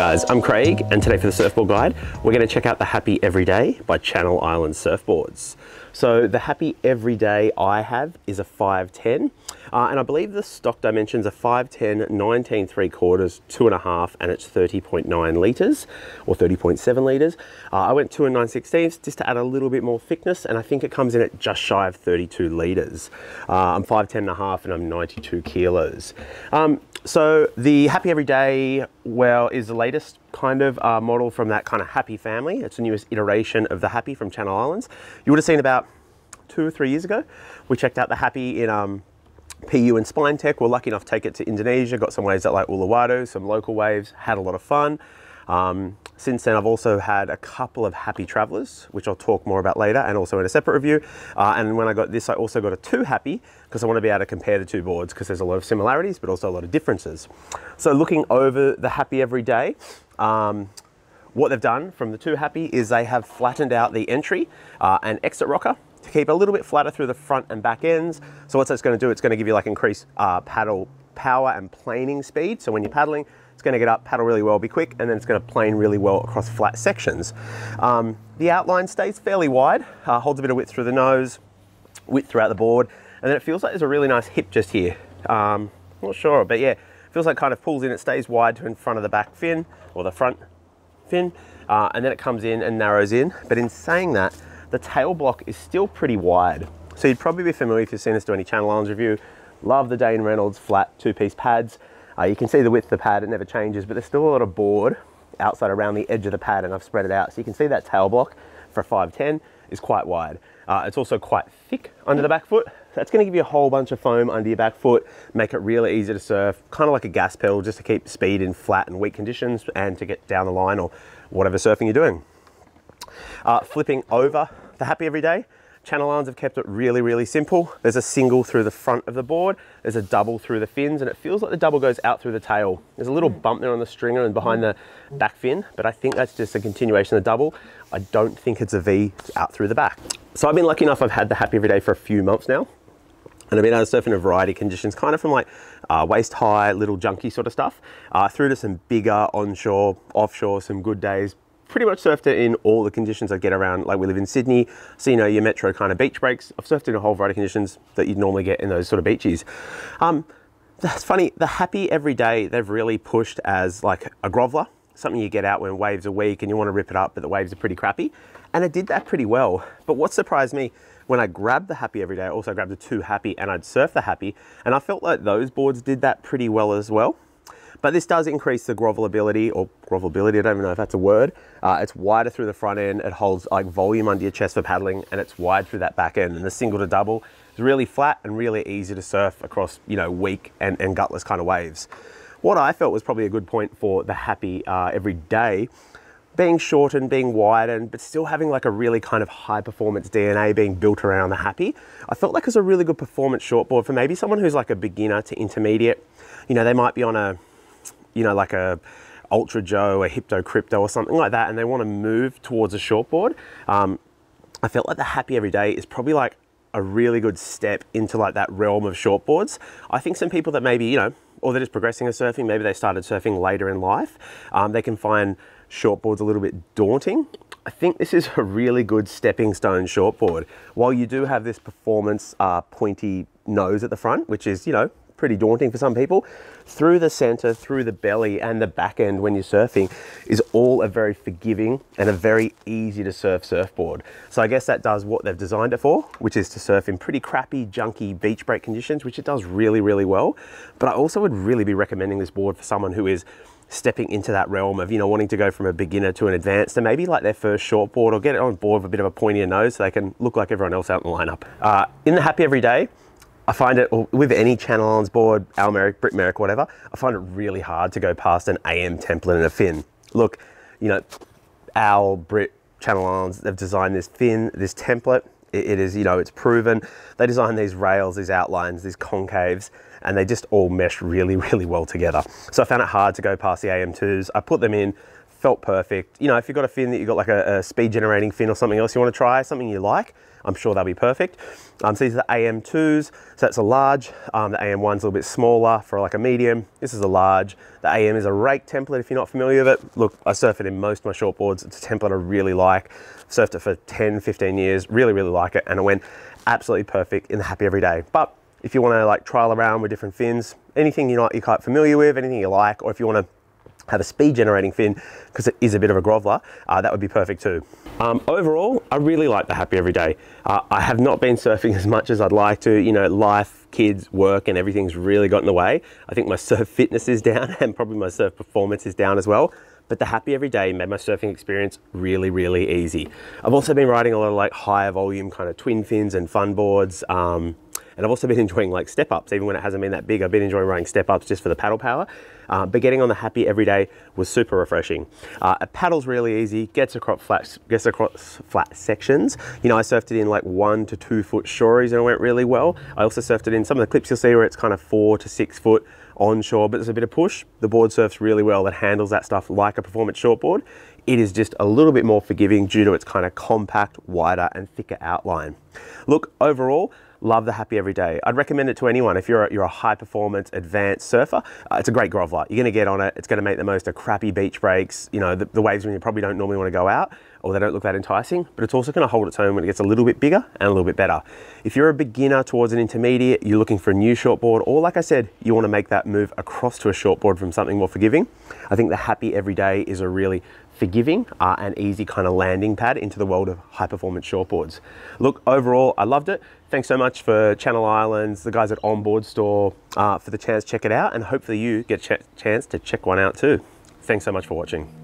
guys, I'm Craig and today for the Surfboard Guide, we're going to check out the Happy Everyday by Channel Island Surfboards. So the Happy Everyday I have is a 510 uh, and I believe the stock dimensions are 510, 19 3 quarters, two and a half and it's 30.9 litres or 30.7 litres. Uh, I went two and 9 sixteenths just to add a little bit more thickness and I think it comes in at just shy of 32 litres. Uh, I'm 5'10 and a half and I'm 92 kilos. Um, so the Happy Everyday, well, is the latest kind of uh, model from that kind of Happy family. It's the newest iteration of the Happy from Channel Islands. You would have seen about two or three years ago, we checked out the Happy in um, PU and Spine-Tek. We're lucky enough to take it to Indonesia, got some waves at like Uluwatu, some local waves, had a lot of fun. Um, since then, I've also had a couple of happy travelers, which I'll talk more about later and also in a separate review. Uh, and when I got this, I also got a two happy because I want to be able to compare the two boards because there's a lot of similarities, but also a lot of differences. So looking over the happy every day, um, what they've done from the two happy is they have flattened out the entry uh, and exit rocker to keep a little bit flatter through the front and back ends. So what that's going to do, it's going to give you like increased uh, paddle power and planing speed. So when you're paddling, it's going to get up, paddle really well, be quick, and then it's going to plane really well across flat sections. Um, the outline stays fairly wide, uh, holds a bit of width through the nose, width throughout the board, and then it feels like there's a really nice hip just here. Um, not sure, but yeah, feels like kind of pulls in, it stays wide to in front of the back fin, or the front fin, uh, and then it comes in and narrows in. But in saying that, the tail block is still pretty wide. So you'd probably be familiar if you've seen us do any Channel Islands review. Love the Dane Reynolds flat two-piece pads. Uh, you can see the width of the pad, it never changes, but there's still a lot of board outside around the edge of the pad and I've spread it out. So you can see that tail block for 510 is quite wide. Uh, it's also quite thick under the back foot. That's gonna give you a whole bunch of foam under your back foot, make it really easy to surf, kind of like a gas pedal just to keep speed in flat and weak conditions and to get down the line or whatever surfing you're doing. Uh, flipping over the Happy Everyday, Channel Islands have kept it really, really simple. There's a single through the front of the board, there's a double through the fins, and it feels like the double goes out through the tail. There's a little bump there on the stringer and behind the back fin, but I think that's just a continuation of the double. I don't think it's a V out through the back. So I've been lucky enough, I've had the Happy Everyday for a few months now. And I've been able to surf in a variety of conditions, kind of from like uh, waist high, little junky sort of stuff, uh, through to some bigger onshore, offshore, some good days, pretty much surfed it in all the conditions I get around. Like we live in Sydney, so you know your metro kind of beach breaks. I've surfed in a whole variety of conditions that you'd normally get in those sort of beaches. Um, that's funny. The happy every day they've really pushed as like a groveler, something you get out when waves are weak and you want to rip it up, but the waves are pretty crappy. And it did that pretty well. But what surprised me when I grabbed the happy every day, I also grabbed the two happy and I'd surf the happy, and I felt like those boards did that pretty well as well. But this does increase the grovelability or grovelability, I don't even know if that's a word. Uh, it's wider through the front end, it holds like volume under your chest for paddling and it's wide through that back end. And the single to double is really flat and really easy to surf across, you know, weak and, and gutless kind of waves. What I felt was probably a good point for the happy uh, every day being shortened, being widened, but still having like a really kind of high performance DNA being built around the Happy. I felt like it was a really good performance shortboard for maybe someone who's like a beginner to intermediate. You know, they might be on a you know, like a Ultra Joe, a Hypto Krypto or something like that, and they want to move towards a shortboard, um, I felt like the Happy Every Day is probably like a really good step into like that realm of shortboards. I think some people that maybe, you know, or they're just progressing in surfing, maybe they started surfing later in life, um, they can find shortboards a little bit daunting. I think this is a really good stepping stone shortboard. While you do have this performance uh, pointy nose at the front, which is, you know, pretty daunting for some people. Through the center, through the belly and the back end when you're surfing is all a very forgiving and a very easy to surf surfboard. So I guess that does what they've designed it for, which is to surf in pretty crappy, junky beach break conditions, which it does really, really well. But I also would really be recommending this board for someone who is stepping into that realm of you know wanting to go from a beginner to an advanced and maybe like their first short board or get it on board with a bit of a pointier nose so they can look like everyone else out in the lineup. Uh, in the happy every day, I find it with any Channel Islands board, Al Merrick, Britmeric, whatever, I find it really hard to go past an AM template and a fin. Look, you know, Al, Britt, Channel Islands, they've designed this fin, this template. It, it is, you know, it's proven. They designed these rails, these outlines, these concaves, and they just all mesh really, really well together. So I found it hard to go past the AM2s. I put them in felt perfect. You know, if you've got a fin that you've got like a, a speed generating fin or something else you want to try, something you like, I'm sure they'll be perfect. Um, so these are the AM2s, so that's a large. Um, the AM1's a little bit smaller for like a medium. This is a large. The AM is a rake template if you're not familiar with it. Look, I surf it in most of my short boards. It's a template I really like. Surfed it for 10, 15 years, really, really like it. And it went absolutely perfect in the happy every day. But if you want to like trial around with different fins, anything you're not you're quite familiar with, anything you like, or if you want to have a speed generating fin because it is a bit of a groveler, uh, that would be perfect too. Um, overall, I really like the Happy Everyday. Uh, I have not been surfing as much as I'd like to. You know, life, kids, work, and everything's really got in the way. I think my surf fitness is down and probably my surf performance is down as well. But the Happy Everyday made my surfing experience really, really easy. I've also been riding a lot of like higher volume kind of twin fins and fun boards. Um, and I've also been enjoying like step ups, even when it hasn't been that big. I've been enjoying riding step ups just for the paddle power. Uh, but getting on the happy every day was super refreshing. Uh, a paddle's really easy, gets across flat, gets across flat sections. You know, I surfed it in like one to two foot shories and it went really well. I also surfed it in some of the clips you'll see where it's kind of four to six foot onshore, but there's a bit of push. The board surfs really well that handles that stuff like a performance shortboard. It is just a little bit more forgiving due to its kind of compact, wider and thicker outline. Look, overall, love the Happy Every Day. I'd recommend it to anyone. If you're a, you're a high performance advanced surfer, uh, it's a great groveler. You're gonna get on it. It's gonna make the most of crappy beach breaks, you know, the, the waves when you probably don't normally wanna go out or they don't look that enticing, but it's also gonna hold its own when it gets a little bit bigger and a little bit better. If you're a beginner towards an intermediate, you're looking for a new shortboard, or like I said, you wanna make that move across to a shortboard from something more forgiving, I think the Happy Every Day is a really forgiving uh, and easy kind of landing pad into the world of high performance shortboards. Look, overall, I loved it. Thanks so much for Channel Islands, the guys at Onboard Store, uh, for the chance to check it out, and hopefully you get a ch chance to check one out too. Thanks so much for watching.